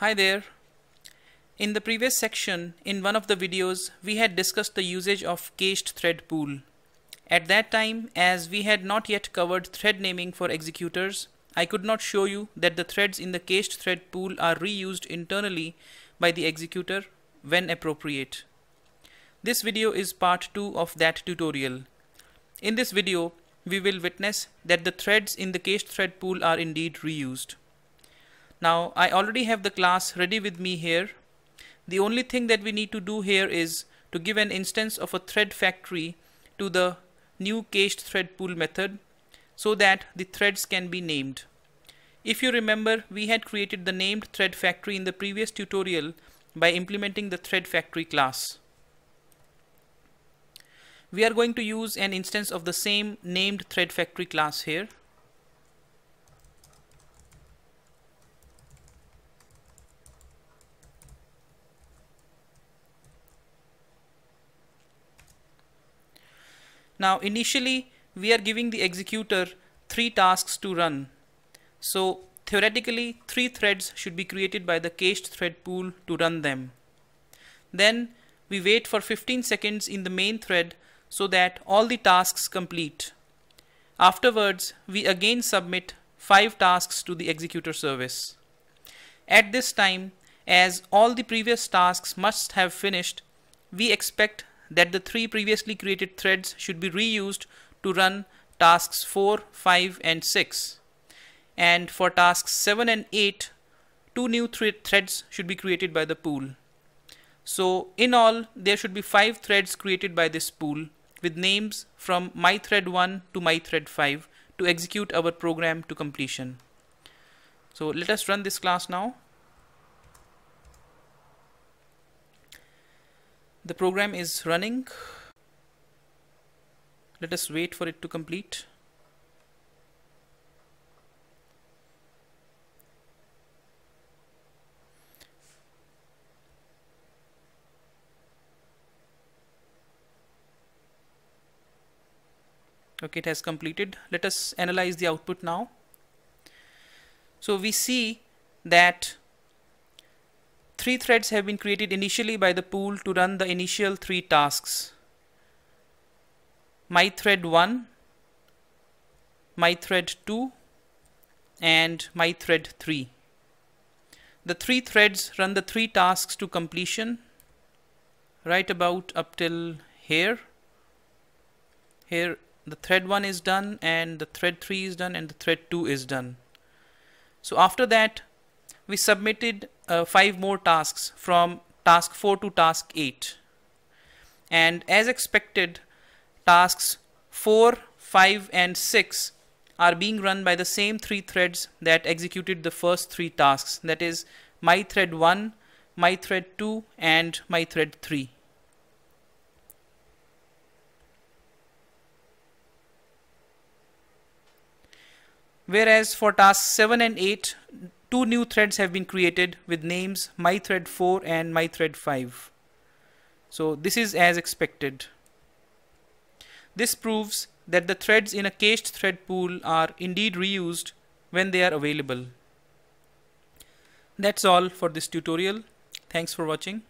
Hi there. In the previous section, in one of the videos, we had discussed the usage of cached thread pool. At that time, as we had not yet covered thread naming for executors, I could not show you that the threads in the cached thread pool are reused internally by the executor when appropriate. This video is part 2 of that tutorial. In this video, we will witness that the threads in the cached thread pool are indeed reused. Now I already have the class ready with me here. The only thing that we need to do here is to give an instance of a thread factory to the new cached thread pool method so that the threads can be named. If you remember we had created the named thread factory in the previous tutorial by implementing the thread factory class. We are going to use an instance of the same named thread factory class here. Now initially we are giving the executor three tasks to run. So theoretically three threads should be created by the cached thread pool to run them. Then we wait for 15 seconds in the main thread so that all the tasks complete. Afterwards we again submit 5 tasks to the executor service. At this time as all the previous tasks must have finished we expect that the three previously created threads should be reused to run tasks 4, 5 and 6. And for tasks 7 and 8, two new threads should be created by the pool. So in all, there should be 5 threads created by this pool with names from mythread1 to mythread5 to execute our program to completion. So let us run this class now. The program is running. Let us wait for it to complete. okay it has completed let us analyze the output now so we see that Three threads have been created initially by the pool to run the initial three tasks. My thread 1, my thread 2 and my thread 3. The three threads run the three tasks to completion right about up till here. Here the thread 1 is done and the thread 3 is done and the thread 2 is done. So after that we submitted uh, five more tasks from task 4 to task 8 and as expected tasks 4 5 and 6 are being run by the same three threads that executed the first three tasks. That is my thread 1 my thread 2 and my thread 3 whereas for tasks 7 and 8 two new threads have been created with names mythread4 and mythread5. So this is as expected. This proves that the threads in a cached thread pool are indeed reused when they are available. That's all for this tutorial. Thanks for watching.